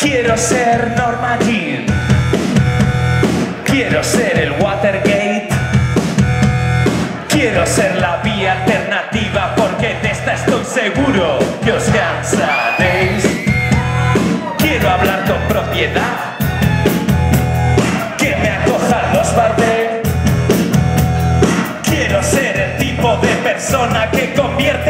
Quiero ser Norma Jean. Quiero ser el Watergate. Quiero ser la vía alternativa porque de esta estoy seguro que os cansaréis. Quiero hablar con propiedad. Que me acojan los barberos. Quiero ser el tipo de persona que convierte